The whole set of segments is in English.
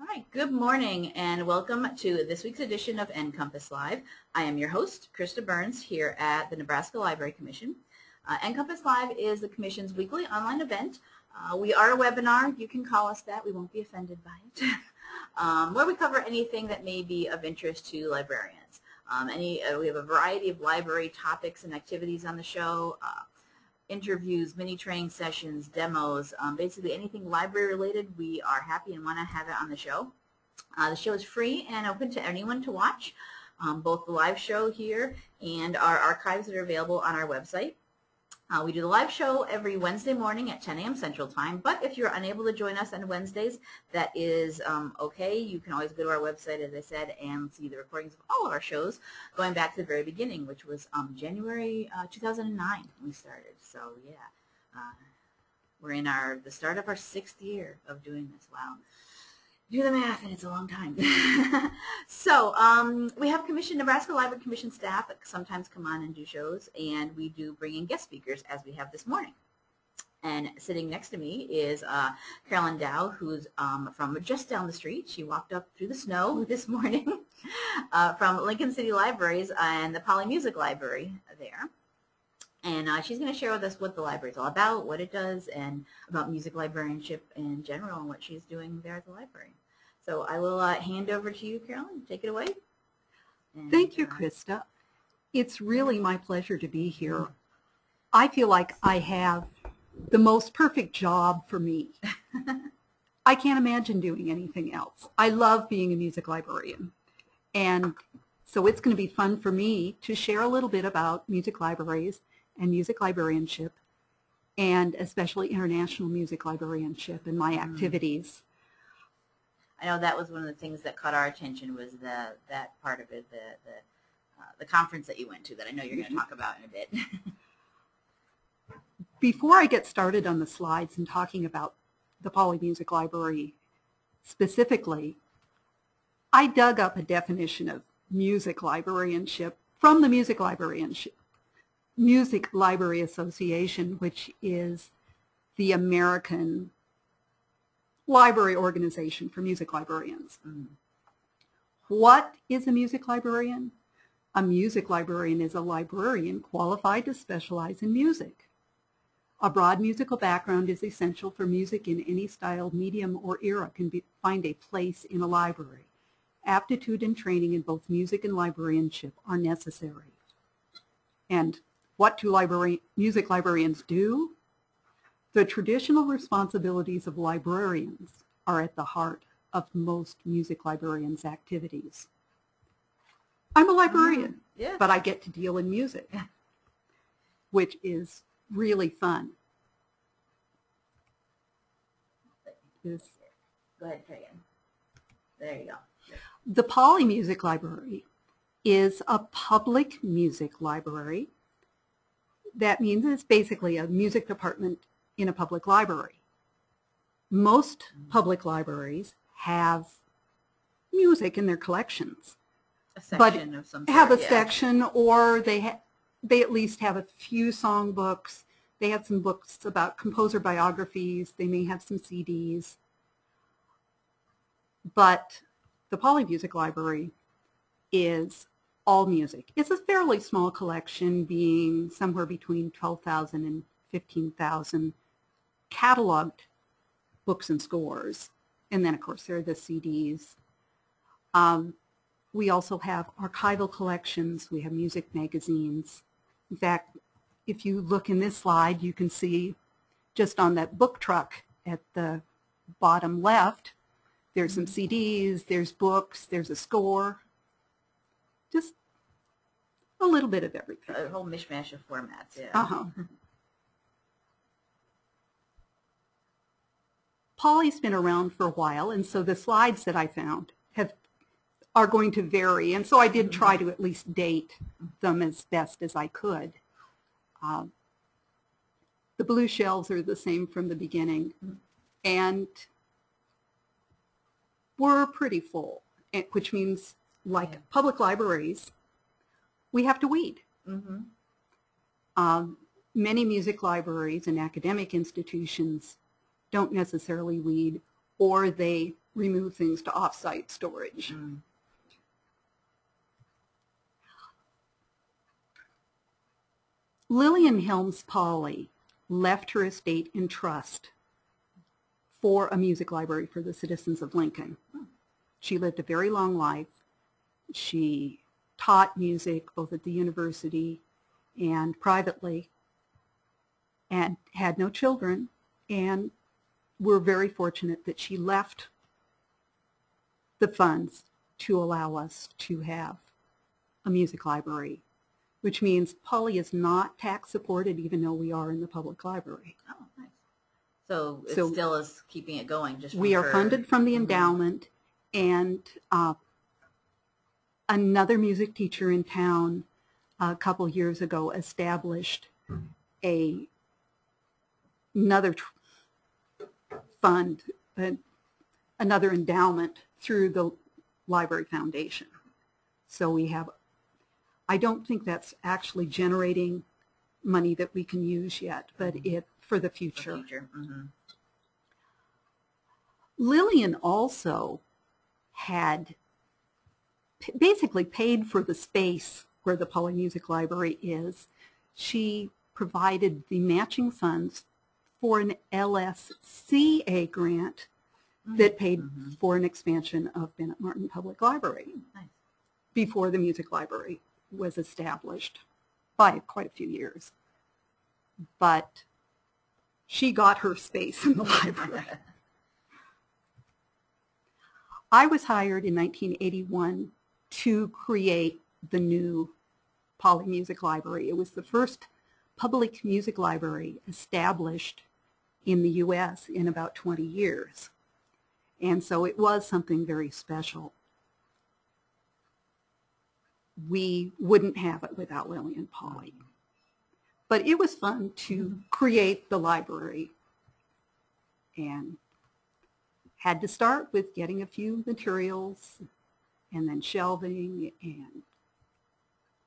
All right, good morning and welcome to this week's edition of NCompass Live. I am your host, Krista Burns, here at the Nebraska Library Commission. Uh, NCompass Live is the Commission's weekly online event. Uh, we are a webinar. You can call us that. We won't be offended by it. um, where we cover anything that may be of interest to librarians. Um, any, uh, we have a variety of library topics and activities on the show. Uh, interviews, mini training sessions, demos, um, basically anything library related, we are happy and want to have it on the show. Uh, the show is free and open to anyone to watch, um, both the live show here and our archives that are available on our website. Uh, we do the live show every Wednesday morning at 10 a.m. Central Time, but if you're unable to join us on Wednesdays, that is um, okay. You can always go to our website, as I said, and see the recordings of all of our shows going back to the very beginning, which was um, January uh, 2009 when we started. So, yeah, uh, we're in our the start of our sixth year of doing this. Wow do the math, and it's a long time. so um, we have Commission Nebraska Library Commission staff that sometimes come on and do shows, and we do bring in guest speakers as we have this morning. And sitting next to me is uh, Carolyn Dow, who's um, from just down the street. She walked up through the snow this morning uh, from Lincoln City Libraries and the Polley Music Library there. And uh, she's going to share with us what the library is all about, what it does, and about music librarianship in general and what she's doing there at the library. So I will uh, hand over to you, Carolyn. Take it away. And, Thank you, uh, Krista. It's really my pleasure to be here. I feel like I have the most perfect job for me. I can't imagine doing anything else. I love being a music librarian. And so it's going to be fun for me to share a little bit about music libraries and music librarianship, and especially international music librarianship and my mm. activities. I know that was one of the things that caught our attention was the that part of it, the the, uh, the conference that you went to that I know you're going to talk about in a bit. Before I get started on the slides and talking about the Polley Music Library specifically, I dug up a definition of music librarianship from the Music Librarianship Music Library Association, which is the American library organization for music librarians. Mm. What is a music librarian? A music librarian is a librarian qualified to specialize in music. A broad musical background is essential for music in any style, medium, or era can be, find a place in a library. Aptitude and training in both music and librarianship are necessary. And what do library, music librarians do? The traditional responsibilities of librarians are at the heart of most music librarians' activities. I'm a librarian, mm, yeah. but I get to deal in music, which is really fun. This, go ahead, try again. There you go. The Polley Music Library is a public music library that means it's basically a music department in a public library. Most public libraries have music in their collections. A section but of some sort, have a yeah. section or they they at least have a few song books. They have some books about composer biographies. They may have some CDs. But the Polley Music Library is all music. It's a fairly small collection, being somewhere between 12,000 and 15,000 cataloged books and scores. And then, of course, there are the CDs. Um, we also have archival collections. We have music magazines. In fact, if you look in this slide, you can see just on that book truck at the bottom left, there's some. CDs, there's books, there's a score, just a little bit of everything. A whole mishmash of formats, yeah. Uh-huh. Polley's been around for a while, and so the slides that I found have are going to vary, and so I did try to at least date them as best as I could. Um, the blue shelves are the same from the beginning, and we're pretty full, which means like yeah. public libraries, we have to weed. Mm-hmm. Um, many music libraries and academic institutions don't necessarily weed, or they remove things to off-site storage. Mm. Lillian Helms Polley left her estate in trust for a music library for the citizens of Lincoln. She lived a very long life. She taught music both at the university and privately and had no children and we're very fortunate that she left the funds to allow us to have a music library, which means Polley is not tax supported even though we are in the public library. Oh, nice. So it So- still is keeping it going just We are her- funded from the Mhm. endowment and uh, another music teacher in town a couple years ago established a another tr- fund, uh, another endowment through the Library Foundation. So we have, I don't think that's actually generating money that we can use yet, but it, for the for future. future. Mhm. Lillian also had basically paid for the space where the Polley Music Library is. She provided the matching funds for an LSCA grant that paid Mhm. for an expansion of Bennett Martin Public Library Nice. before the music library was established by quite a few years. But she got her space in the library. I was hired in 1981 to create the new Polley Music Library. It was the first public music library established in the U.S. in about 20 years. And so it was something very special. We wouldn't have it without Lillian Polley. But it was fun to create the library and had to start with getting a few materials and then shelving and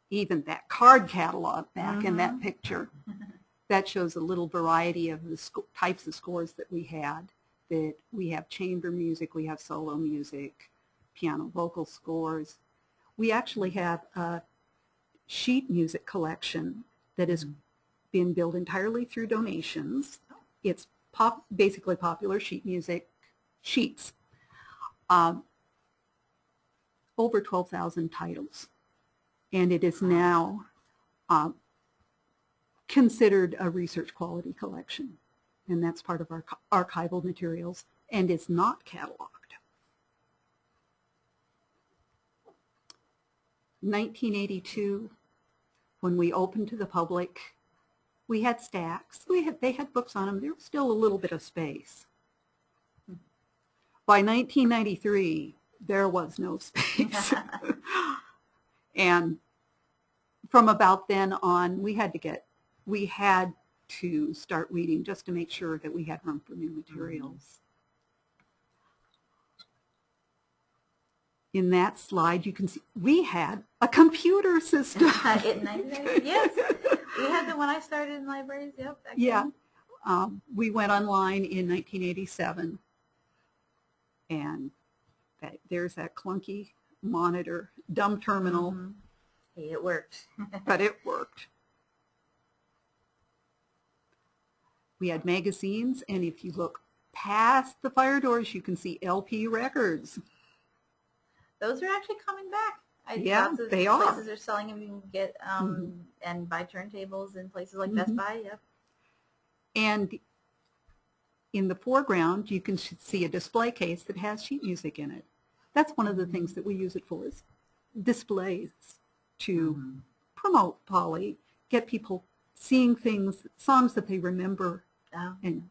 even that card catalog back in that mm-hmm. picture. That shows a little variety of the types of scores that we had. That we have chamber music, we have solo music, piano vocal scores. We actually have a sheet music collection that has been built entirely through donations. It's pop, basically popular sheet music sheets. Um, over 12,000 titles. And it is now um, considered a research quality collection. And that's part of our archival materials and is not cataloged. 1982, when we opened to the public, we had stacks. We had, they had books on them. There was still a little bit of space. By 1993, there was no space. and from about then on, we had to get, we had to start reading just to make sure that we had room for new materials. In that slide, you can see we had a computer system. In 1990, yes. We had them when I started in libraries, yep. Yeah. Um, we went online in 1987, and that, there's that clunky monitor, dumb terminal, Mhm. Hey, it worked. but it worked. We had magazines, and if you look past the fire doors, you can see LP records. Those are actually coming back. I, Yeah, lots of they are. Places are selling them. You can get um, and buy turntables in places like Best Mhm. Buy. Yep. And in the foreground, you can see a display case that has sheet music in it. That's one of the things that we use it for is displays to Mhm. promote Polley, get people seeing things, songs that they remember, Oh, and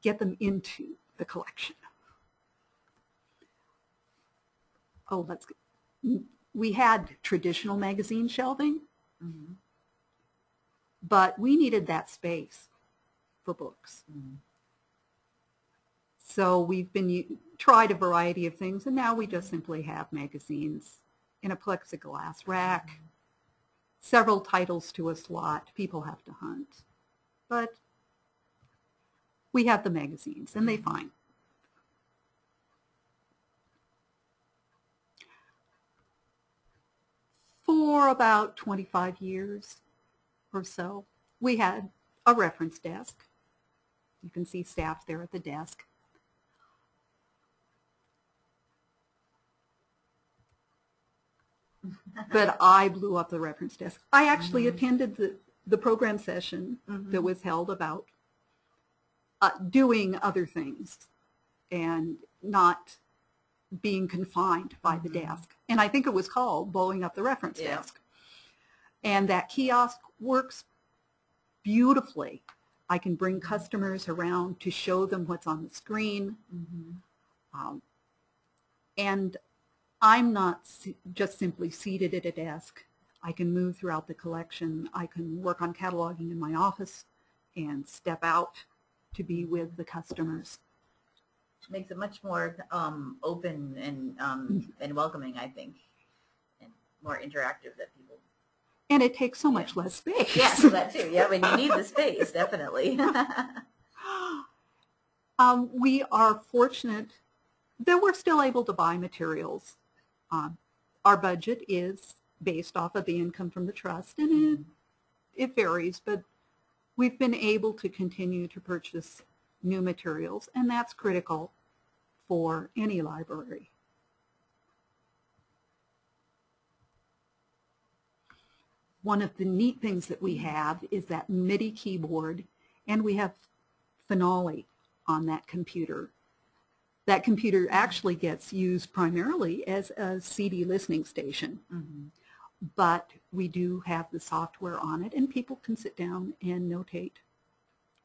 get them into the collection. Oh, let's, we had traditional magazine shelving, mhm. but we needed that space for books. Mhm. So we've been tried a variety of things, and now we just simply have magazines in a plexiglass rack, several titles to a slot. People have to hunt, but we have the magazines and they mm-hmm. find. For about 25 years or so, we had a reference desk. You can see staff there at the desk. but I blew up the reference desk. I actually mm -hmm. attended the the program session Mhm. that was held about uh, doing other things and not being confined by the Mhm. desk. And I think it was called blowing up the reference Yeah. desk. And that kiosk works beautifully. I can bring customers around to show them what's on the screen. Mhm. Um, and I'm not se- just simply seated at a desk. I can move throughout the collection. I can work on cataloging in my office and step out to be with the customers. Makes it much more um, open and um, and welcoming, I think, and more interactive that people. And it takes so much less space. Yes, that too. Yeah, when you need the space, definitely. um, we are fortunate that we're still able to buy materials. Um, our budget is based off of the income from the trust, and it, it varies, but we've been able to continue to purchase new materials, and that's critical for any library. One of the neat things that we have is that MIDI keyboard, and we have Finale on that computer. That computer actually gets used primarily as a CD listening station Mhm. But we do have the software on it and people can sit down and notate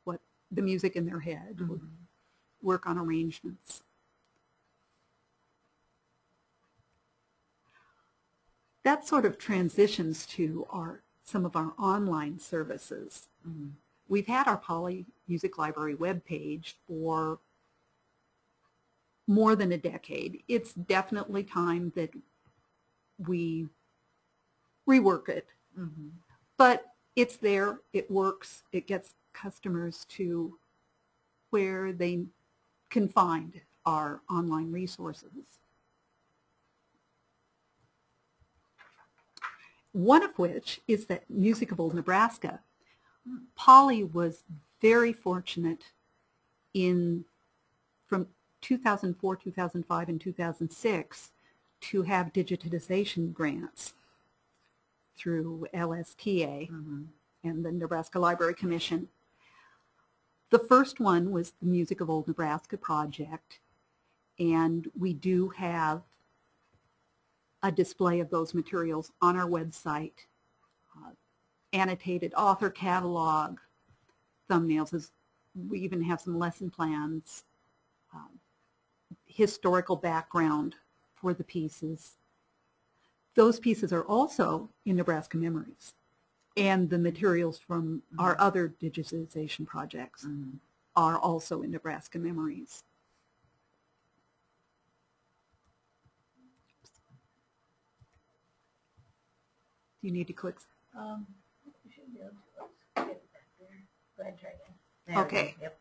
what the music in their head, or Mhm. work on arrangements. That sort of transitions to our some of our online services. Mhm. We've had our Polley Music Library webpage for more than a decade. It's definitely time that we rework it. Mhm. But it's there, it works, it gets customers to where they can find our online resources. One of which is that Music of Old Nebraska. Polley was very fortunate in from 2004, 2005, and 2006 to have digitization grants through LSTA Mhm. and the Nebraska Library Commission. The first one was the Music of Old Nebraska project, and we do have a display of those materials on our website, uh, annotated author catalog, thumbnails, as we even have some lesson plans, um, historical background for the pieces. Those pieces are also in Nebraska Memories and the materials from our other digitization projects Mhm. are also in Nebraska Memories. Do you need to click? Um, we should be able to let's get it back there. Go ahead, try again. There we go. Okay. Yep.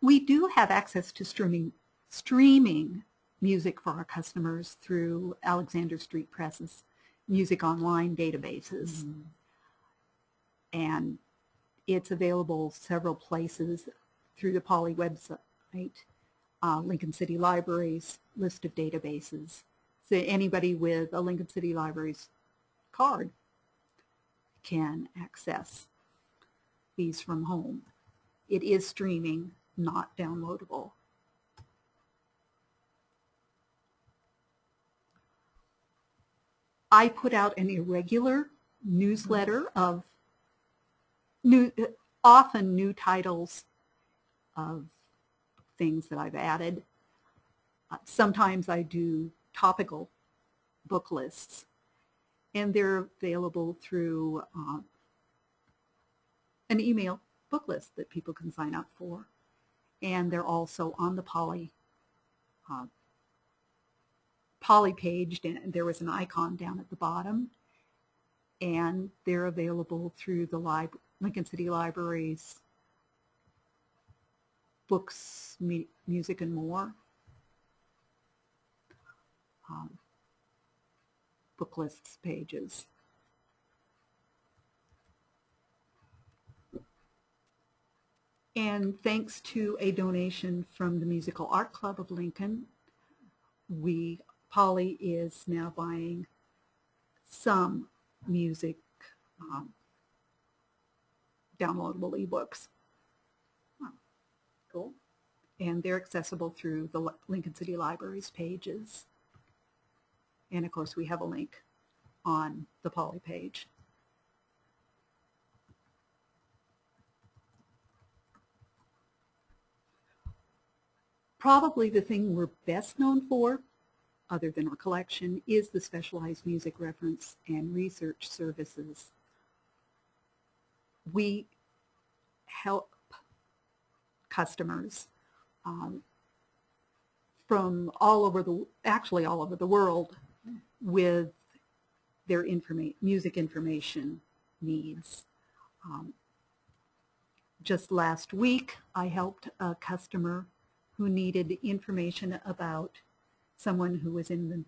We do have access to streaming streaming music for our customers through Alexander Street Press's music online databases. Mhm. and it's available several places through the Polley website, uh, Lincoln City Libraries list of databases. So anybody with a Lincoln City Libraries card can access these from home. It is streaming, not downloadable. I put out an irregular newsletter of new, often new titles of things that I've added. Uh, sometimes I do topical book lists, and they're available through uh, an email book list that people can sign up for. And they're also on the Polley uh, polypaged and there was an icon down at the bottom. And they're available through the Lincoln City Library's books, music, and more um, book lists pages. And thanks to a donation from the Musical Art Club of Lincoln, we Polley is now buying some music um, downloadable ebooks. Cool. And they're accessible through the Lincoln City Library's pages. And of course, we have a link on the Polley page. Probably the thing we're best known for, other than our collection, is the specialized music reference and research services. We help customers um, from all over the, actually all over the world with their informa- music information needs. Um, just last week, I helped a customer who needed information about someone who was in the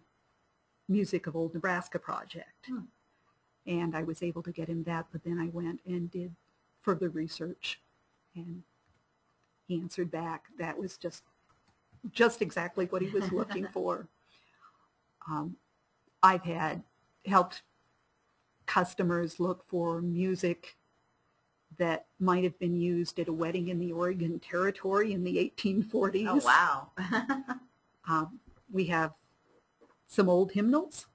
Music of Old Nebraska project. Hmm. And I was able to get him that, but then I went and did further research and he answered back that was just just exactly what he was looking for. Um, I've had helped customers look for music that might have been used at a wedding in the Oregon Territory in the 1840s. Oh, wow. Um, we have some old hymnals,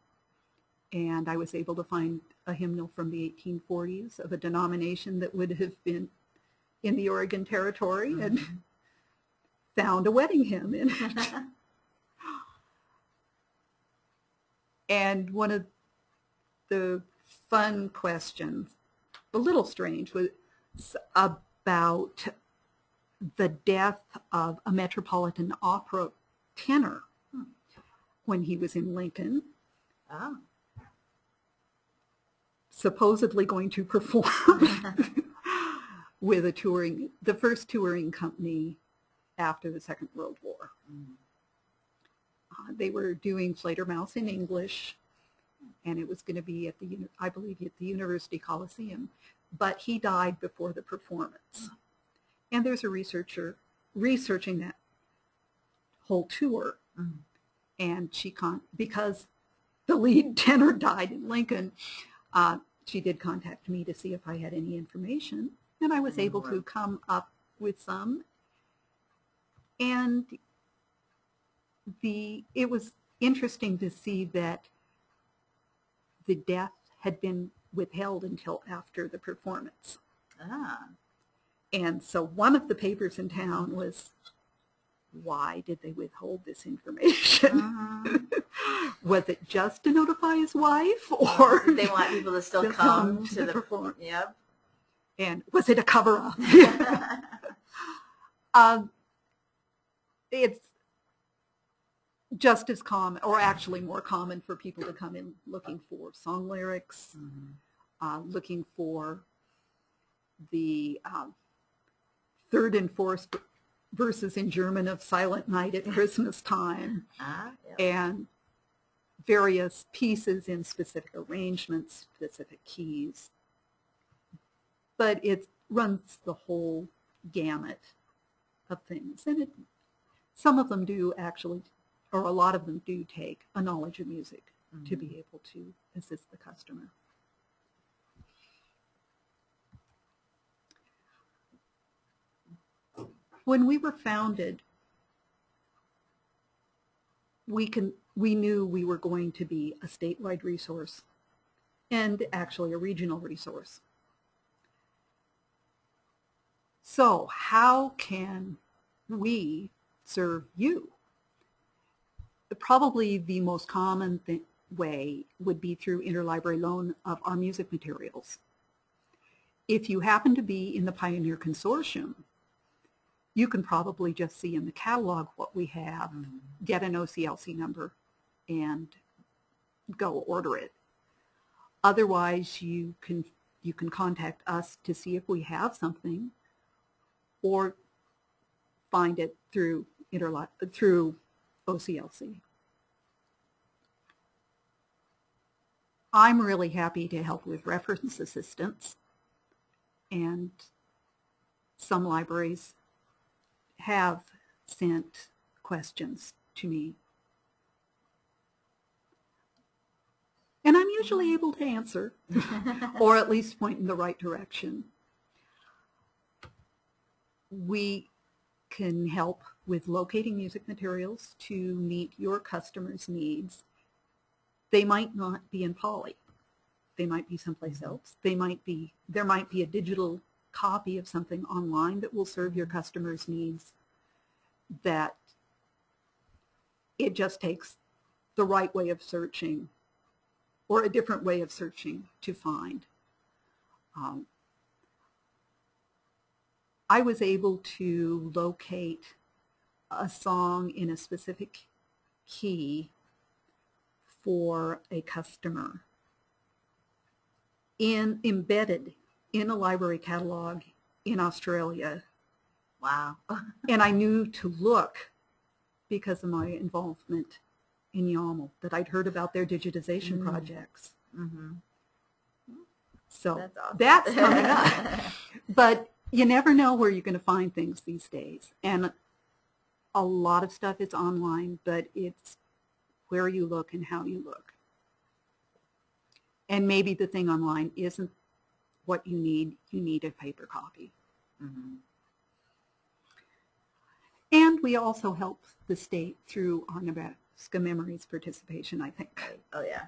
and I was able to find a hymnal from the 1840s of a denomination that would have been in the Oregon Territory and mm-hmm. found a wedding hymn in it. And one of the fun questions, a little strange, was about the death of a Metropolitan Opera tenor when he was in Lincoln, oh. supposedly going to perform with a touring, the first touring company after the Second World War. Mm. Uh, they were doing Fledermaus in English, and it was going to be at the, I believe, at the University Coliseum. But he died before the performance. And there's a researcher researching that whole tour, Mm. And she con because the lead tenor died in Lincoln. Uh, she did contact me to see if I had any information, and I was Oh, able to come up with some. And the it was interesting to see that the death had been withheld until after the performance. Ah. And so one of the papers in town was, why did they withhold this information? Mhm. was it just to notify his wife or they want people to still to come, come to to the perform. Yep. and was it a cover up? um, it's just as common, or actually more common for people to come in looking for song lyrics, Mhm. uh, looking for the um, third and fourth verses in German of Silent Night at Christmas time, Ah, yep. and various pieces in specific arrangements, specific keys. But it runs the whole gamut of things. And it, some of them do actually, or a lot of them do take a knowledge of music to Mhm. be able to assist the customer. When we were founded, we can we knew we were going to be a statewide resource and actually a regional resource. So how can we serve you? Probably the most common th- way would be through interlibrary loan of our music materials. If you happen to be in the Pioneer Consortium, you can probably just see in the catalog what we have Mhm. get an OCLC number and go order it. Otherwise, you can you can contact us to see if we have something, or find it through interli- through OCLC. I'm really happy to help with reference assistance, and some libraries have sent questions to me. And I'm usually able to answer, or at least point in the right direction. We can help with locating music materials to meet your customers' needs. They might not be in Polley. They might be someplace mm-hmm. else. They might be, there might be a digital copy of something online that will serve your customers' needs that it just takes the right way of searching or a different way of searching to find. Um, I was able to locate a song in a specific key for a customer in embedded in a library catalog in Australia Wow. and I knew to look because of my involvement in IAML that I'd heard about their digitization Mm. projects. hmm So That's awesome. that's coming up. But you never know where you're going to find things these days. And a lot of stuff is online, but it's where you look and how you look. And maybe the thing online isn't what you need. You need a paper copy. hmm And we also help the state through our Nebraska Memories participation, I think. Right. Oh yeah.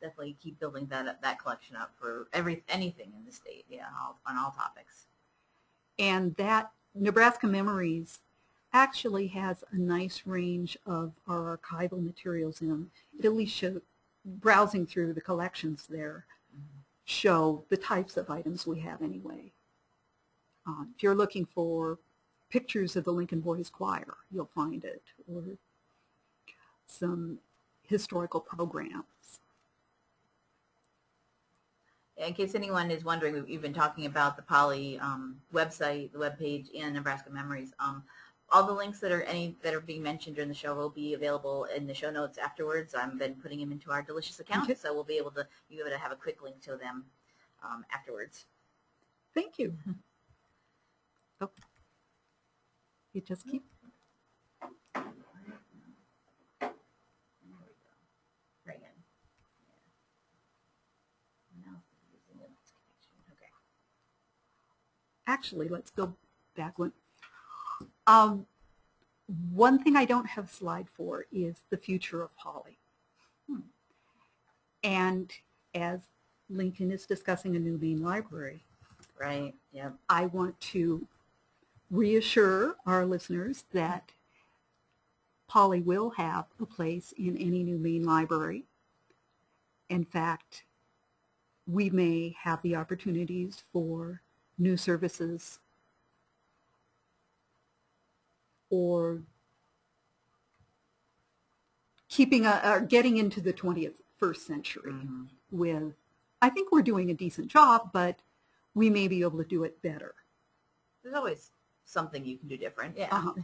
Definitely keep building that up, that collection up for every anything in the state. Yeah, all, on all topics. And that Nebraska Memories actually has a nice range of our archival materials in them. It at least show, browsing through the collections there. Show the types of items we have anyway. Um, if you're looking for pictures of the Lincoln Boys Choir, you'll find it, or some historical programs. In case anyone is wondering, we've, been talking about the Polley um, website, the webpage, and Nebraska Memories. Um, all the links that are any that are being mentioned during the show will be available in the show notes afterwards. I've been putting them into our delicious account, so we'll be able to be able to have a quick link to them um, afterwards. Thank you. Oh. You just keep, There we go. Right in. Yeah. Now it's using the notification. Okay. actually, let's go back one. Um, one thing I don't have a slide for is the future of Polley. Hmm. And as Lincoln is discussing a new main library, Right. Yep. I want to reassure our listeners that Polley will have a place in any new main library. In fact, we may have the opportunities for new services or keeping a, or getting into the 20th first century Mhm. with, I think we're doing a decent job, but we may be able to do it better. There's always something you can do different. Yeah. Uh-huh.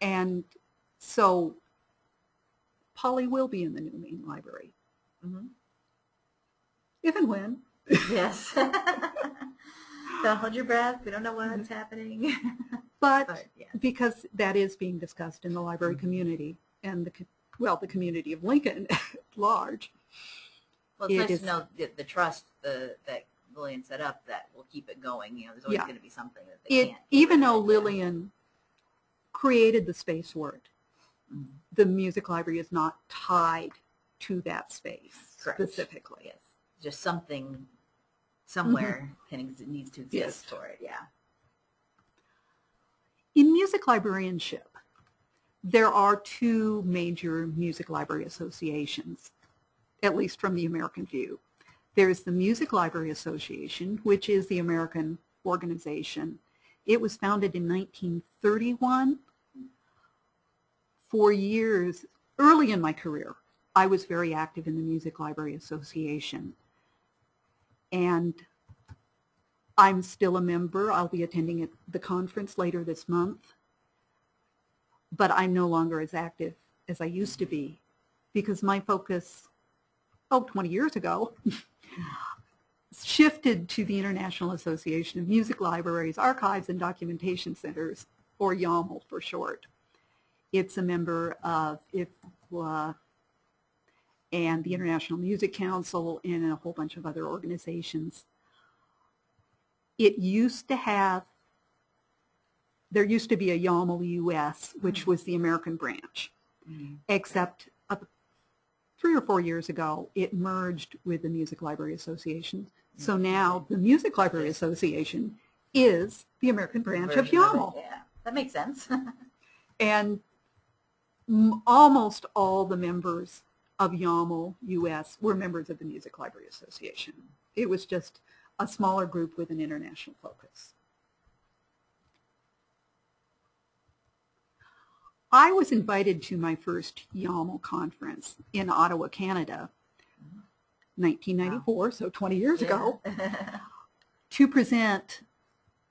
And so Polley will be in the new main library, hmm if and when. Yes. Don't hold your breath. We don't know what's happening. But. Because that is being discussed in the library Mhm. community and the, well, the community of Lincoln at large. Well, it's It nice is- to know the, the trust the, that Lillian set up that will keep it going. You know, there's always Yeah. going to be something that they It, can't. even though. Lillian created the space for it, Mhm. the music library is not tied to that space Correct. specifically. Yes. Just something somewhere can ex- needs to exist Yes. for it. Yeah. In music librarianship, there are two major music library associations, at least from the American view. There's the Music Library Association, which is the American organization. It was founded in 1931. For years, early in my career, I was very active in the Music Library Association. And I'm still a member. I'll be attending at the conference later this month. But I'm no longer as active as I used to be because my focus, oh, 20 years ago, shifted to the International Association of Music Libraries, Archives, and Documentation Centers, or IAML for short. It's a member of IFLA and the International Music Council and a whole bunch of other organizations. It used to have, there used to be a IAML US, which was the American branch, except uh, three or four years ago, it merged with the Music Library Association. So now the Music Library Association is the American branch of. IAML. Yeah, that makes sense. And m- almost all the members of IAML US were members of the Music Library Association. It was just a smaller group with an international focus. I was invited to my first IAML conference in Ottawa, Canada, 1994, so 20 years ago to present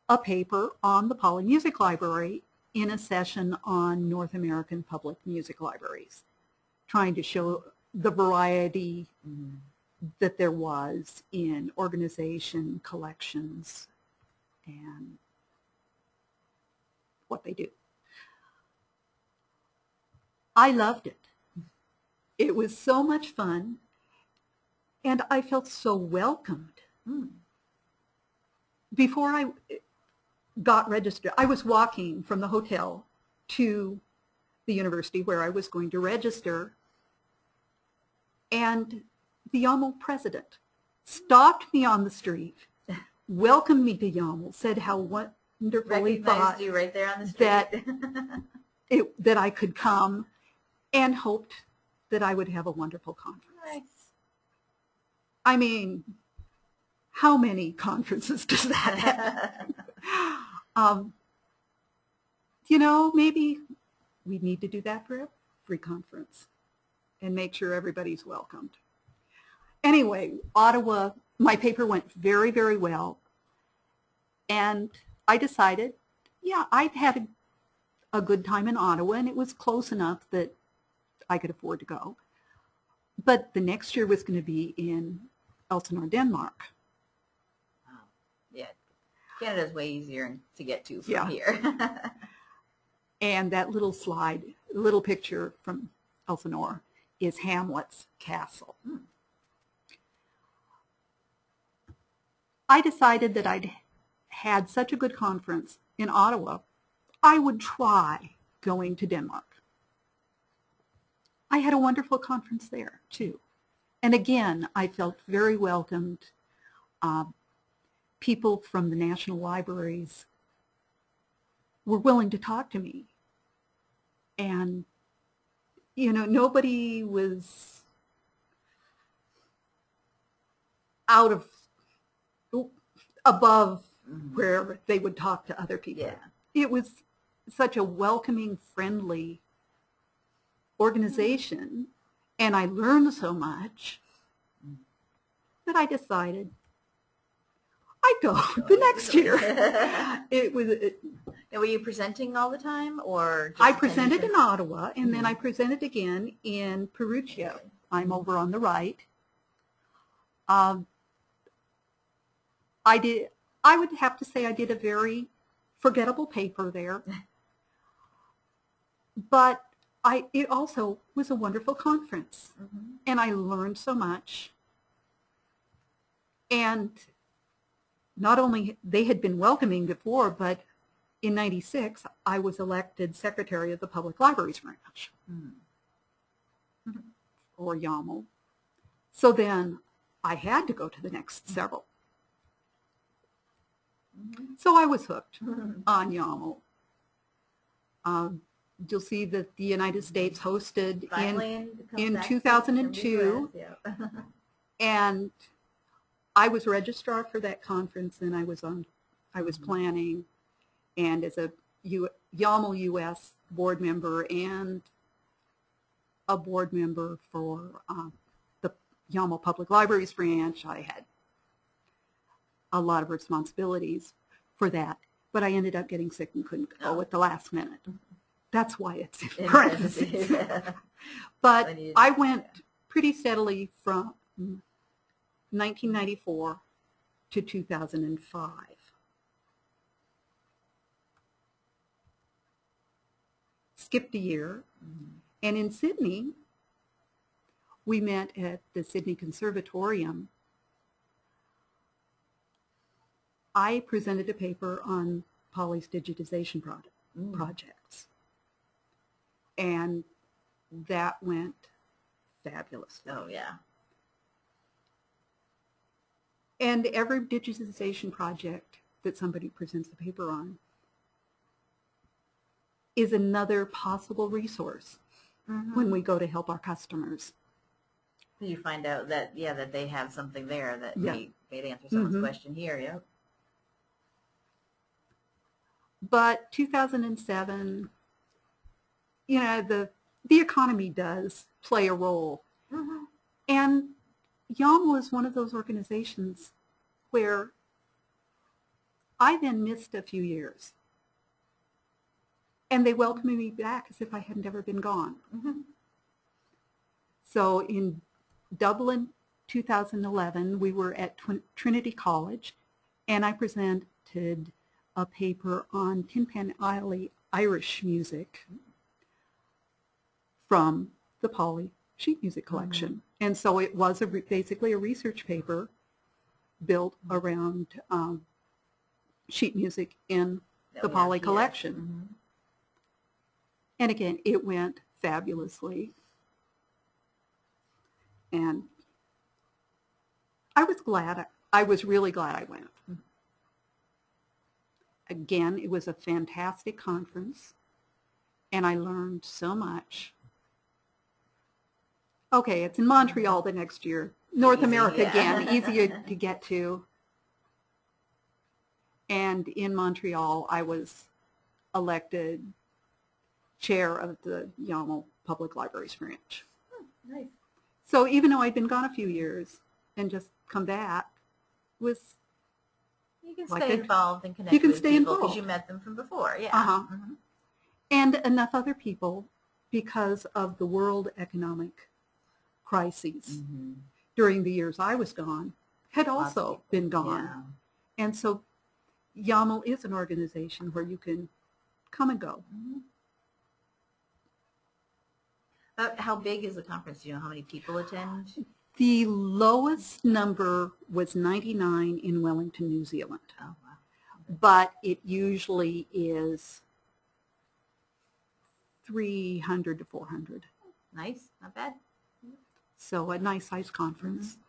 a paper on the Polley Music Library in a session on North American public music libraries, trying to show the variety Mhm. That there was in organization, collections, and what they do. I loved it. It was so much fun, and I felt so welcomed Mm. before I got registered, I was walking from the hotel to the university where I was going to register, and the IAML president stopped me on the street, welcomed me to IAML, said how wonderfully thought you right there on the street. that- it, that I could come and hoped that I would have a wonderful conference. nice. I mean, how many conferences does that have? um, you know, maybe we need to do that for every conference and make sure everybody's welcomed. Anyway, Ottawa, my paper went very, very well. And I decided, yeah, I'd had a, a good time in Ottawa and it was close enough that I could afford to go. But the next year was going to be in Elsinore, Denmark. Wow. Yeah, Canada's way easier to get to from Yeah. here. And that little slide, little picture from Elsinore is Hamlet's castle. Hmm. I decided that I'd had such a good conference in Ottawa, I would try going to Denmark. I had a wonderful conference there too. And again, I felt very welcomed. Um, people from the national libraries were willing to talk to me. And, you know, nobody was out of, above Mhm. where they would talk to other people. Yeah. It was such a welcoming, friendly organization, and I learned so much that I decided I'd go the next year. It was, it, Now, were you presenting all the time, or just I presented in Ottawa, and then I presented again in Perugia. I'm over on the right. Um, I did. I would have to say I did a very forgettable paper there, but I it also was a wonderful conference, Mhm. and I learned so much. And not only they had been welcoming before, but in 96, I was elected secretary of the Public Libraries Branch, Mhm. or IAML. So then I had to go to the next several. Mhm. So I was hooked Mhm. on IAML. Um, you'll see that the United States hosted in, Finally, in 2002, US, yeah. and I was registrar for that conference, and I was on, I was Mhm. planning, and as a U, IAML US board member and a board member for um, the IAML Public Libraries branch, I had a lot of responsibilities for that, but I ended up getting sick and couldn't go Oh. at the last minute. That's why it's in parentheses. parentheses. But I I went pretty steadily from 1994 to 2005. Skipped a year, Mhm. and in Sydney, we met at the Sydney Conservatorium. I presented a paper on Polley's digitization project Mm. projects. And that went fabulous. Oh, yeah. And every digitization project that somebody presents a paper on is another possible resource Mhm. when we go to help our customers. You find out that, yeah, that they have something there that Yeah. may, may answer someone's Mhm. question here, yeah. But 2007, you know, the, the economy does play a role. Mm-hmm. And IAML was one of those organizations where I then missed a few years. And they welcomed me back as if I had never been gone. Mm-hmm. So in Dublin 2011, we were at Trinity College, and I presented a paper on Tin Pan Alley Irish music from the Polley sheet music collection. And so it was a re- basically a research paper built around um, sheet music in That the Polley collection. Mhm. And again, it went fabulously. And I was glad, I was really glad I went. Again, it was a fantastic conference and I learned so much. Okay, it's in Montreal the next year. North Easy, America yeah. again, easier to get to. And in Montreal, I was elected chair of the IAML Public Libraries branch. Oh, Nice. So even though I'd been gone a few years and just come back, was You can Like stay involved and connect you can with stay people because you met them from before, yeah. Uh-huh. Mhm. and enough other people because of the world economic crises Mhm. during the years I was gone had also people, been gone. Yeah. And so IAML is an organization where you can come and go. Mhm. Uh, how big is the conference? Do you know how many people attend? The lowest number was 99 in Wellington, New Zealand. Oh, wow. but it usually is 300 to 400. Nice, not bad. So a nice size conference. Mm-hmm.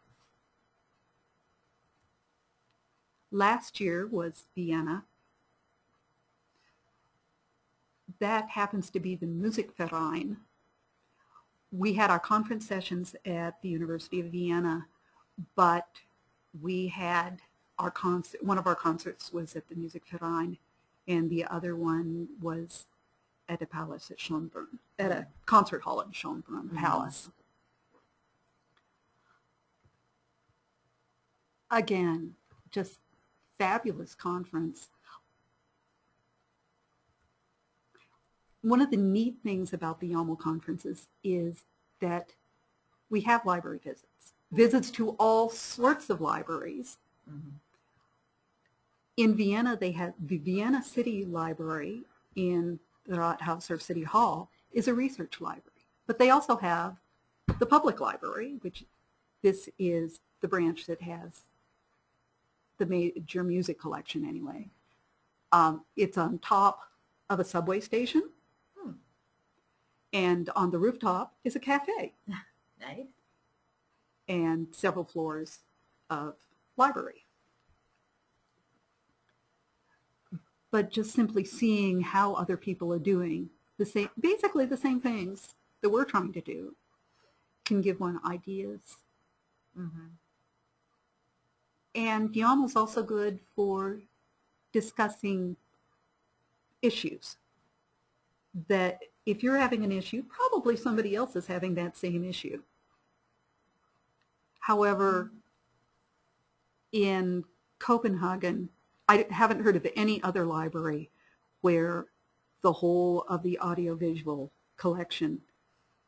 Last year was Vienna. That happens to be the Musikverein. We had our conference sessions at the University of Vienna, but we had our concert, one of our concerts was at the Musikverein, and the other one was at a palace at Schönbrunn, at a concert hall at Schönbrunn Mhm. Palace. Again, just fabulous conference. One of the neat things about the IAML conferences is that we have library visits, visits to all sorts of libraries. Mhm. In Vienna, they have the Vienna City Library in the Rathaus or City Hall is a research library. But they also have the public library, which this is the branch that has the major music collection anyway. Um, it's on top of a subway station. And on the rooftop is a cafe Nice. and several floors of library. But just simply seeing how other people are doing the same, basically the same things that we're trying to do can give one ideas. hmm And IAML is also good for discussing issues that if you're having an issue, probably somebody else is having that same issue. However, in Copenhagen, I haven't heard of any other library where the whole of the audiovisual collection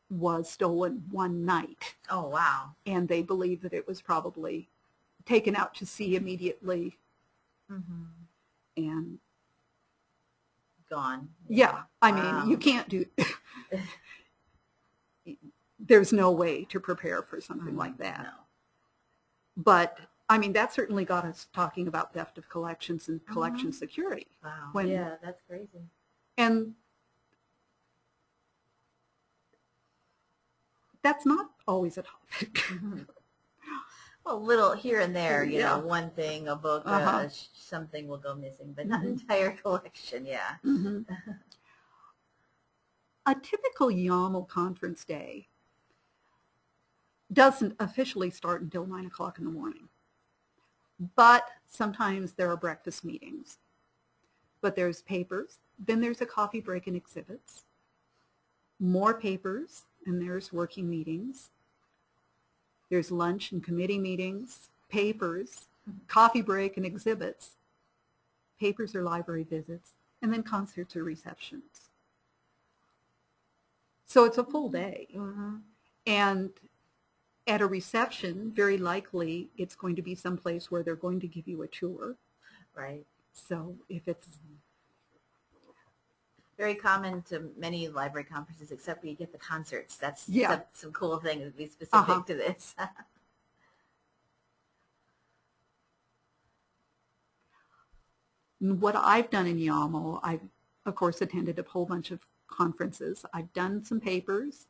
was stolen one night Oh, wow. and they believe that it was probably taken out to sea immediately Mm-hmm. and Gone. yeah, I mean, Wow. you um, can't do, there's no way to prepare for something mm, like that. No. But, I mean, that certainly got us talking about theft of collections and mm-hmm. collection security. Wow. When- yeah, that's crazy. And that's not always a topic. Mm-hmm. Well, little here and there, you Yeah. know, one thing, a book, uh, Uh-huh. sh- something will go missing, but not Mhm. entire collection. Yeah. Mhm. A typical IAML conference day doesn't officially start until 9 o'clock in the morning. But sometimes there are breakfast meetings. But there's papers, then there's a coffee break and exhibits, more papers, and there's working meetings. There's lunch and committee meetings, papers, coffee break and exhibits, papers or library visits, and then concerts or receptions. So it's a full day. Mm-hmm. And at a reception, very likely it's going to be someplace where they're going to give you a tour. Right. So if it's, Very common to many library conferences, except where you get the concerts. That's Yeah. some, some cool thing to be specific Uh-huh. to this. what I've done in IAML, I've of course attended a whole bunch of conferences. I've done some papers.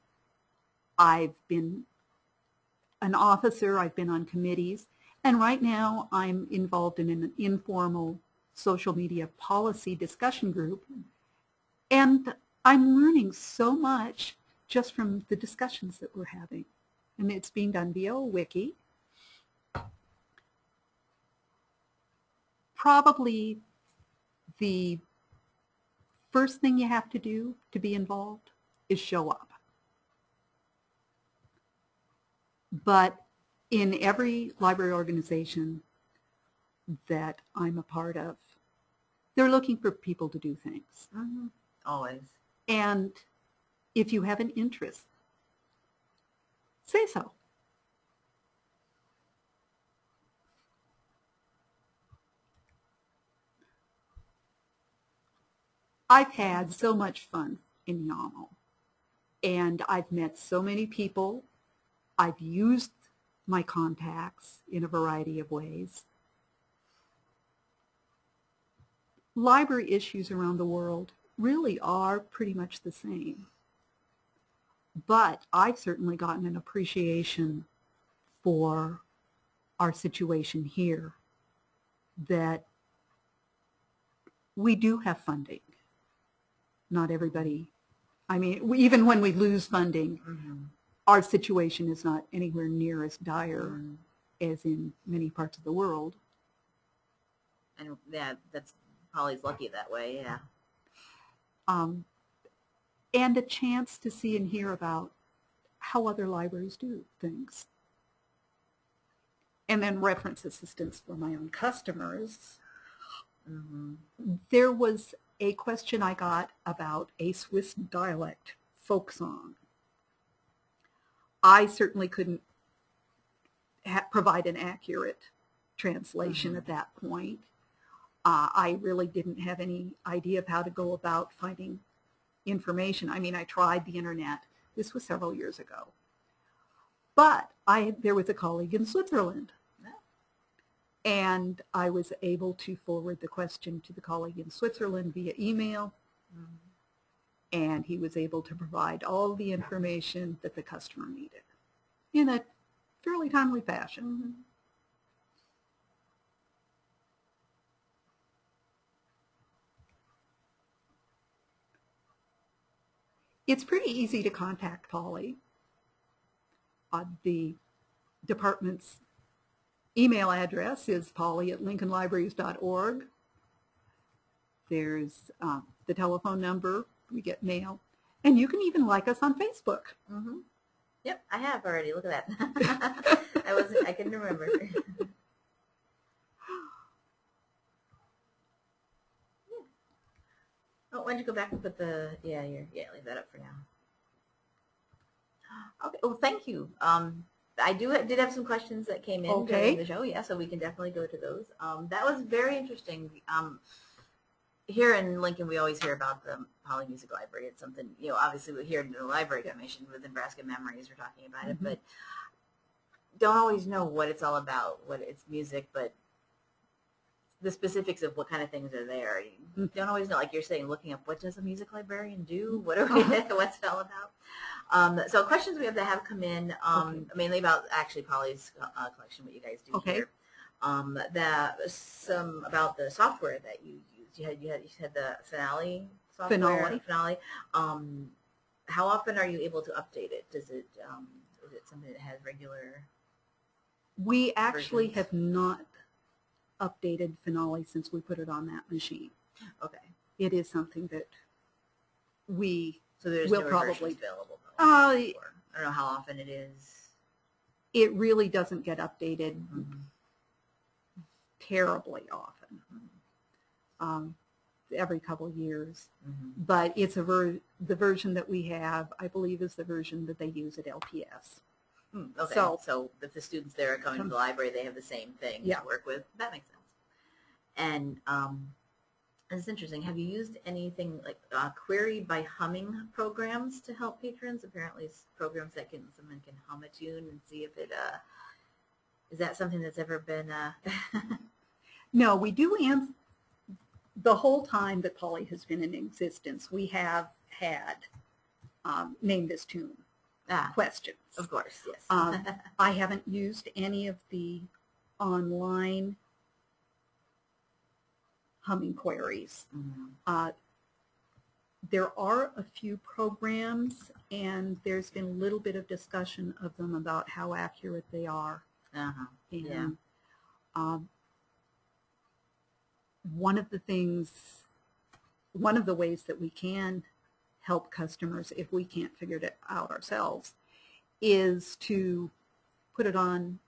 I've been an officer. I've been on committees. And right now I'm involved in an informal social media policy discussion group. And I'm learning so much just from the discussions that we're having. And it's being done via a wiki. Probably the first thing you have to do to be involved is show up. But in every library organization that I'm a part of, they're looking for people to do things. Mm-hmm. Always. And if you have an interest, say so. I've had so much fun in IAML, and I've met so many people. I've used my contacts in a variety of ways. Library issues around the world really are pretty much the same. But I've certainly gotten an appreciation for our situation here that we do have funding. Not everybody, I mean, we- even when we lose funding, hmm our situation is not anywhere near as dire Mm-hmm. as in many parts of the world. And yeah, that's Polley's lucky that way. Yeah. Um, and a chance to see and hear about how other libraries do things. And then reference assistance for my own customers. hmm There was a question I got about a Swiss dialect folk song. I certainly couldn't ha- provide an accurate translation Mhm. at that point. Uh, I really didn't have any idea of how to go about finding information. I mean, I tried the internet. This was several years ago. But I, there was a colleague in Switzerland. And I was able to forward the question to the colleague in Switzerland via email. Mhm. And he was able to provide all the information that the customer needed in a fairly timely fashion. It's pretty easy to contact Polley. Uh, the department's email address is polley at lincolnlibraries.org. There's uh, the telephone number. We get mail. And you can even like us on Facebook. hmm Yep, I have already. Look at that. I wasn't. I couldn't remember. Oh, why don't you go back and put the? Yeah, you're, yeah. Leave that up for now. Okay. Well, thank you. Um, I do did have some questions that came in Okay. during the show, yeah, so we can definitely go to those. Um, that was very interesting. Um, here in Lincoln, we always hear about the Polley Music Library. It's something, you know, obviously we hear in the Library Commission with Nebraska Memories, we're talking about it, Mhm. but don't always know what it's all about, what it's music, but the specifics of what kind of things are there. Don't always know, like you're saying, looking up what does a music librarian do? What are we, what's it all about? Um, so questions we have that have come in, um, mainly about actually Polley's uh, collection, what you guys do Okay. here. Um, that some about the software that you use. You had you had you had the Finale software. Finale. Finale. Um, how often are you able to update it? Does it um, is it something that has regular? We actually Versions. have not updated Finale since we put it on that machine. Okay, It is something that we, so there's We'll newer probably- versions available. uh, or I don't know how often it is. it really doesn't get updated Mm-hmm. terribly often, um, every couple of years. Mhm. But it's a ver, the version that we have, I believe, is the version that they use at LPS. Hmm, Okay, So- so if the students there are coming to the library, they have the same thing Yeah. to work with. That makes sense. And um, it's interesting. Have you used anything like uh, query by humming programs to help patrons? Apparently, it's programs that can someone can hum a tune and see if it. Uh, is that something that's ever been? Uh, No, we do answer, the whole time that Polley has been in existence, we have had um, name this tune ah, questions. of course, yes. Um, I haven't used any of the online humming queries. Mhm. Uh, there are a few programs, and there's been a little bit of discussion of them about how accurate they are. Uh-huh. And Yeah. um, one of the things, one of the ways that we can help customers if we can't figure it out ourselves is to put it on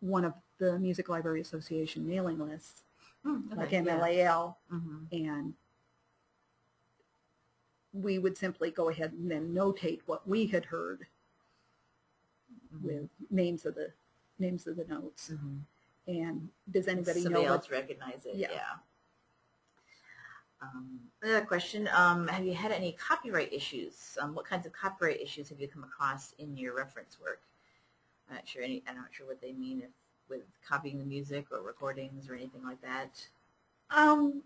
one of the Music Library Association mailing lists, Hmm, like okay, yeah. MLAL, Mhm. and we would simply go ahead and then notate what we had heard Mhm. with names of the names of the notes. Mhm. And does anybody Somebody know else what? recognize it? Yeah. Yeah. Um, another question: um, Have you had any copyright issues? Um, what kinds of copyright issues have you come across in your reference work? I'm not sure. Any, I'm not sure what they mean if, with copying the music or recordings or anything like that. Um,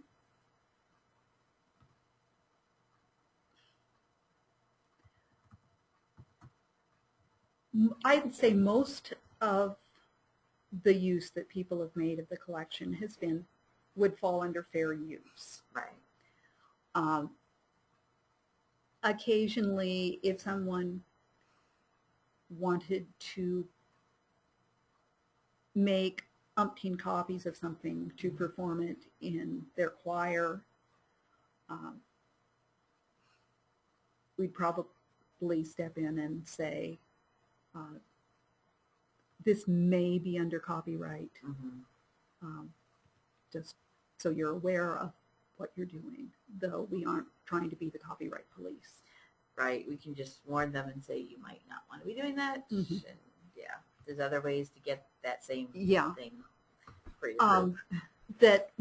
m- I would say most of the use that people have made of the collection has been would fall under fair use. Right. Um, occasionally, if someone wanted to make umpteen copies of something to perform it in their choir, um, we'd probably step in and say, uh, this may be under copyright, hmm um, just so you're aware of what you're doing, though we aren't trying to be the copyright police. Right. We can just warn them and say you might not want to be doing that. Mhm. And yeah, there's other ways to get that same Yeah. thing for your Um, group. that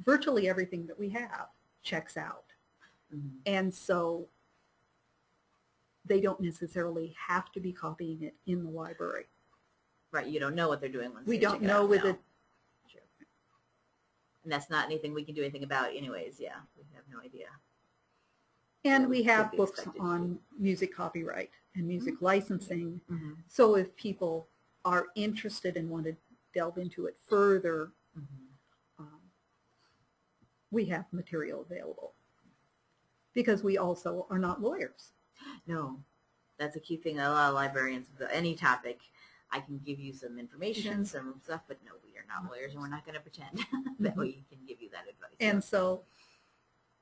virtually everything that we have checks out. Mhm. And so they don't necessarily have to be copying it in the library. Right. You don't know what they're doing once We don't it know with No. it, Sure. And that's not anything we can do anything about anyways. Yeah, we have no idea. and we we have books on music copyright and music licensing. Mm-hmm. So if people are interested and want to delve into it further, um, we have material available. Because we also are not lawyers. No, that's a key thing. A lot of librarians, any topic, I can give you some information, some stuff, but no, we are not lawyers and we're not going to pretend that Mhm. we can give you that advice. And so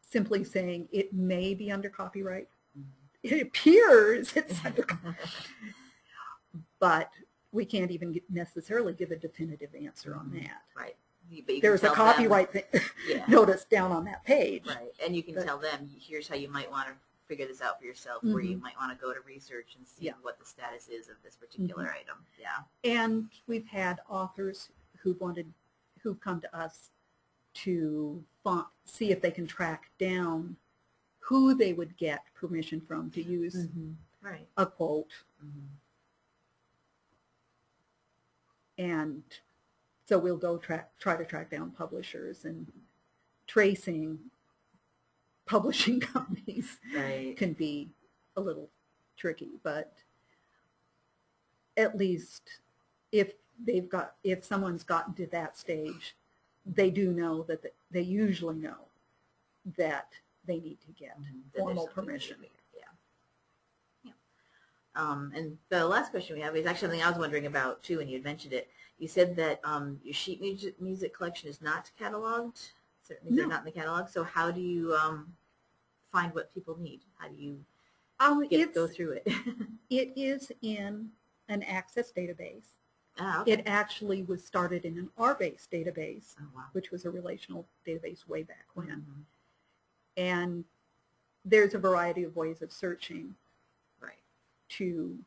simply saying it may be under copyright, Mhm. it appears it's under, but we can't even get- necessarily give a definitive answer on Mhm. that. right. There's a tell them- copyright Yeah. notice down on that page. Right, and you can But- tell them, here's how you might want to figure this out for yourself, where you Mhm. might want to go to research and see Yeah. Mm-hmm. what the status is of this particular item. Yeah. And we've had authors who've wanted, who've come to us to see if they can track down who they would get permission from to use Right. a quote. And so we'll go track, try to track down publishers and tracing publishing companies Right. can be a little tricky, but at least if they've got, if someone's gotten to that stage, they do know that, th- they usually know that they need to get Mhm. Formal something to permission. Do. Yeah. Yeah. Um, and the last question we have is actually something I was wondering about too, when you had mentioned it. You said that um, your sheet music, music collection is not cataloged. Certainly, they're not in the catalog. So how do you um, find what people need? How do you Um, get, go through it? it is in an access database. ah, okay. It actually was started in an R:BASE database, oh, wow. which was a relational database way back when. Mhm. And there's a variety of ways of searching. To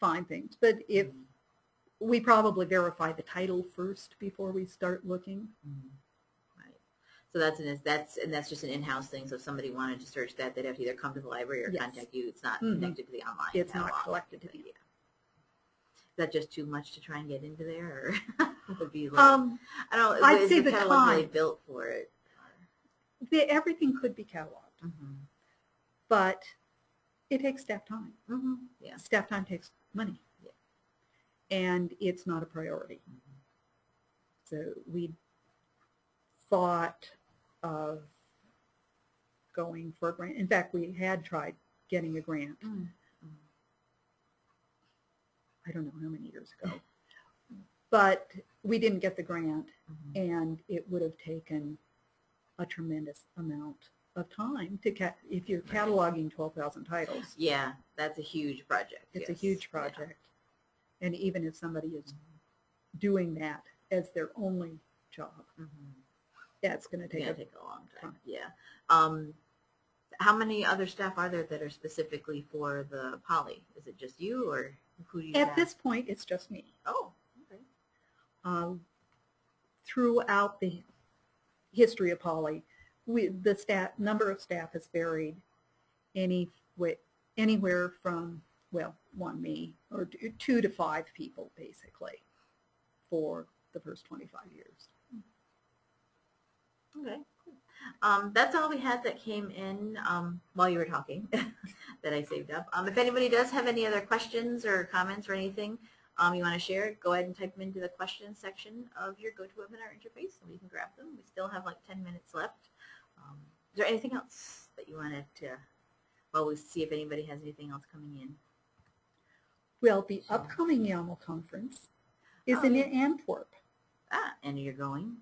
find things. But if Mhm. we probably verify the title first before we start looking. Mhm. Right. So that's an that's and that's just an in-house thing. So if somebody wanted to search that, they'd have to either come to the library or Yes. contact you. It's not Mhm. connected to the online. It's not catalog. collected to the- Yeah. Is that just too much to try and get into there, or would be like, Um, I don't know. I'd is say the the catalog really built for it? the, everything could be cataloged, Mm-hmm. but it takes staff time. Mm-hmm. Yeah. Staff time takes money. Yeah. And it's not a priority. Mhm. So we thought of going for a grant. In fact, we had tried getting a grant, Mm. I don't know how many years ago. But we didn't get the grant Mhm. and it would have taken a tremendous amount of time to, if you're cataloging 12,000 titles, Yeah, that's a huge project. it's a yes. huge Yeah. project. And even if somebody is doing that as their only job, Mhm. that's going to take Yeah, a take a long time. time. Yeah. Um, how many other staff are there that are specifically for the Polley? Is it just you, or who do you At have? this point, it's just me. Oh, okay. Um, throughout the history of Polley, we, the staff, number of staff has varied any, anywhere from, well, one me, or two to five people, basically, for the first 25 years. Okay. Um, that's all we had that came in um, while you were talking that I saved up. Um, if anybody does have any other questions or comments or anything um, you want to share, go ahead and type them into the questions section of your GoToWebinar interface and we can grab them. We still have like 10 minutes left. Um, is there anything else that you wanted to, well, we'll see if anybody has anything else coming in? Well, the Sure. upcoming IAML conference is Oh, in yeah. Antwerp. Ah, and you're going?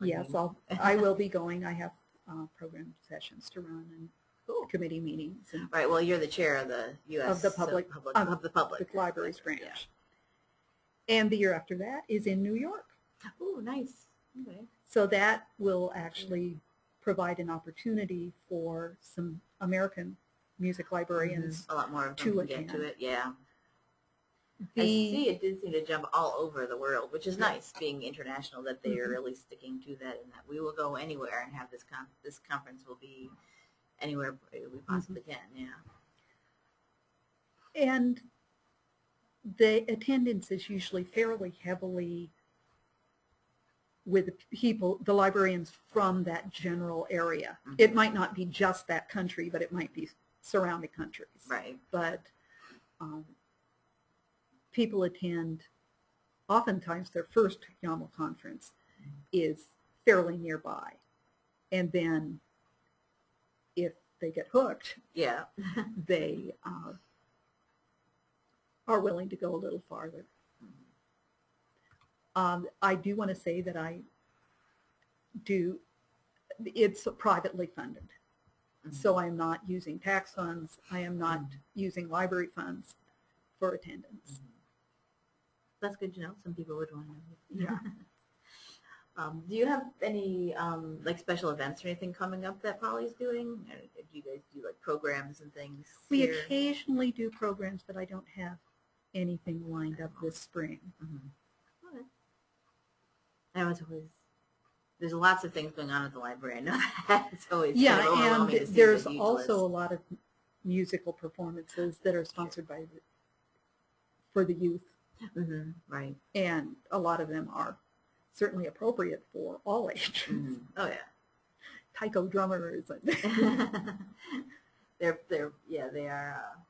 Yes, I'll, I will be going. I have uh, program sessions to run and Cool. committee meetings and Right, well, you're the chair of the U.S. Of the public- public, of of the public. the libraries Yeah. branch. And the year after that is in New York. Oh, nice. Okay. So that will actually provide an opportunity for some American music librarians. a lot more of to get to it. Yeah, I The, see. It did seem to jump all over the world, which is nice, being international. That they are Mhm. really sticking to that, and that we will go anywhere and have this con- this conference will be anywhere we possibly Mm-hmm. can. Yeah. and the attendance is usually fairly heavily with people, the librarians from that general area. It Mhm. might not be just that country, but it might be surrounding countries. Right. but um, people attend, oftentimes their first IAML conference is fairly nearby. And then if they get hooked, Yeah. they uh, are willing to go a little farther. Um, I do want to say that I do, it's privately funded. Mhm. So I am not using tax funds. I am not Mhm. using library funds for attendance. That's good to know. Some people would want to know. Yeah. Um, do you have any um, like special events or anything coming up that Polley's doing? Or do you guys do like programs and things? We here? occasionally do programs, but I don't have anything lined up this spring. Mhm. Okay. I always there's lots of things going on at the library. I know that it's always Yeah, to and there's the also a lot of musical performances that are sponsored by, the- for the youth, Mhm, right. and a lot of them are certainly appropriate for all ages. Mhm. Oh yeah. Taiko drummers. and- they're they're yeah they are uh,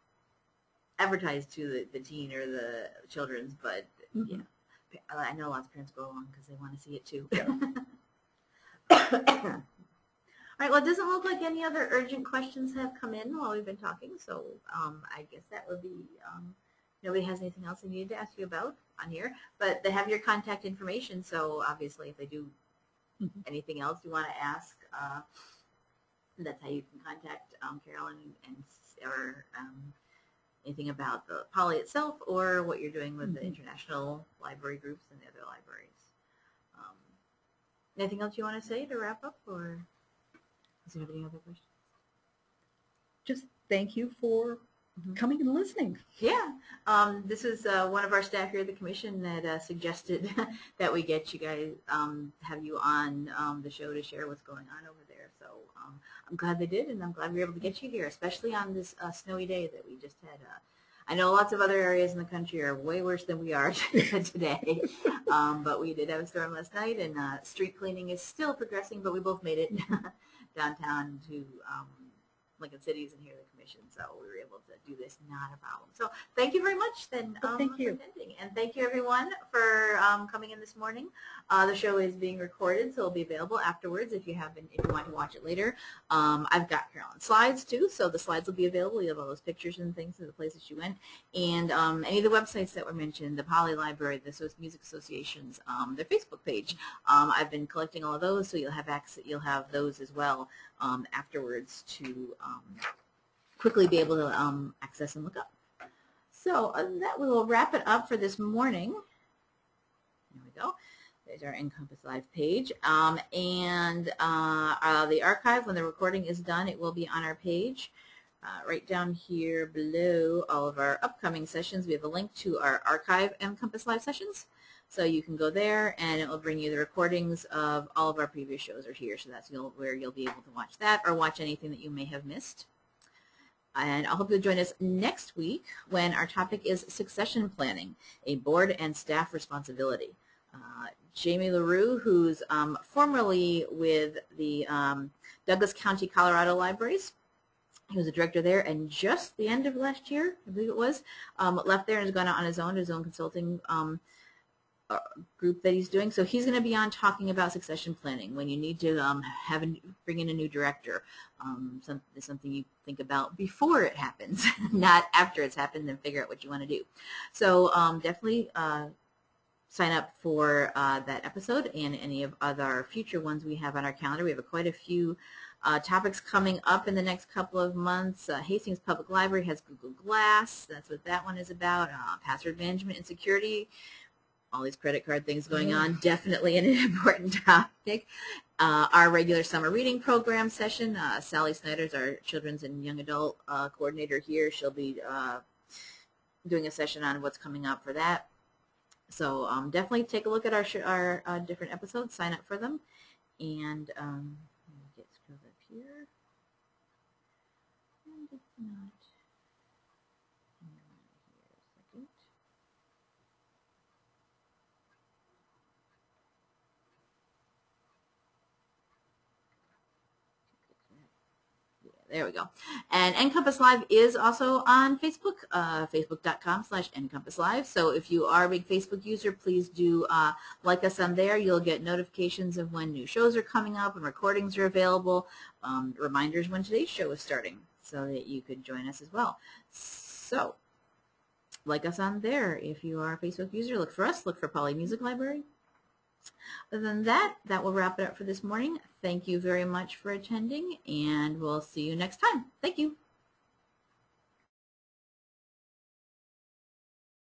advertised to the, the teen or the children's, but yeah, Mhm. pa- I know lots of parents go along because they want to see it too. Yeah. All right. Well, it doesn't look like any other urgent questions have come in while we've been talking, so um, I guess that would be. Um, nobody has anything else they needed to ask you about on here, but they have your contact information. So obviously, if they do Mhm. anything else you want to ask, uh, that's how you can contact um, Carolyn and or um, anything about the Polley itself or what you're doing with the Mhm. international library groups and the other libraries. Um, anything else you want to say to wrap up, or you have any other questions? Just thank you for Mhm. coming and listening. Yeah, um, this is uh, one of our staff here at the commission that uh, suggested that we get you guys, um, have you on um, the show to share what's going on over there. So um, I'm glad they did, and I'm glad we were able to get you here, especially on this uh, snowy day that we just had. Uh, I know lots of other areas in the country are way worse than we are today, um, but we did have a storm last night, and uh, street cleaning is still progressing, but we both made it downtown to um, Lincoln Cities and here commission, so we were able to do this, not a problem. So thank you very much then Well, um, thank for you. attending. And thank you everyone for um, coming in this morning. Uh, the show is being recorded, so it'll be available afterwards if you haven't, if you want to watch it later. Um, I've got Carolyn slides too, so the slides will be available. You have all those pictures and things of the places you went. And um, any of the websites that were mentioned, the Polley Library, the Music Associations, um, their Facebook page. Um, I've been collecting all of those, so you'll have access, you'll have those as well um, afterwards to um, quickly be able to um, access and look up. So other than that, we will wrap it up for this morning. There we go. There's our NCompass Live page. Um, and uh, uh, the archive, when the recording is done, it will be on our page. Uh, right down here below all of our upcoming sessions, we have a link to our archive NCompass Live sessions. So you can go there and it will bring you the recordings of all of our previous shows are here. So that's where you'll be able to watch that or watch anything that you may have missed. And I hope you'll join us next week when our topic is succession planning, a board and staff responsibility. Uh, Jamie LaRue, who's um, formerly with the um, Douglas County, Colorado Libraries, he was a director there, and just the end of last year, I believe it was, um, left there and has gone out on his own, his own consulting um, uh, group that he's doing. So he's going to be on talking about succession planning when you need to um, have a, bring in a new director. Um, some, something you think about before it happens, not after it's happened, and figure out what you want to do. So um, definitely uh, sign up for uh, that episode and any of other future ones we have on our calendar. We have a, quite a few uh, topics coming up in the next couple of months. Uh, Hastings Public Library has Google Glass. That's what that one is about. Uh, password management and security. All these credit card things going on. Definitely an important topic. Uh, our regular summer reading program session. Uh, Sally Snyder's our children's and young adult uh, coordinator here. She'll be uh, doing a session on what's coming up for that. So um, definitely take a look at our sh- our uh, different episodes. Sign up for them, and um, let me get scrolled up here. And it's not. Hang on here a second. Yeah, there we go. And NCompass Live is also on Facebook, uh, facebook.com slash NCompass Live. So if you are a big Facebook user, please do uh, like us on there. You'll get notifications of when new shows are coming up and recordings are available, um, reminders when today's show is starting so that you could join us as well. So like us on there. If you are a Facebook user, look for us. Look for Polley Music Library. Other than that, that will wrap it up for this morning. Thank you very much for attending, and we'll see you next time. Thank you.